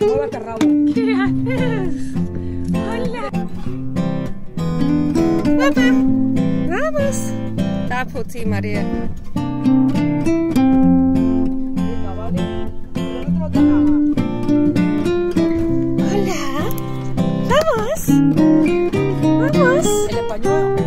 Muévete, Raúl. ¿Qué haces? Hola. Vamos. Taputi, María. Hola. Vamos. Vamos. El español.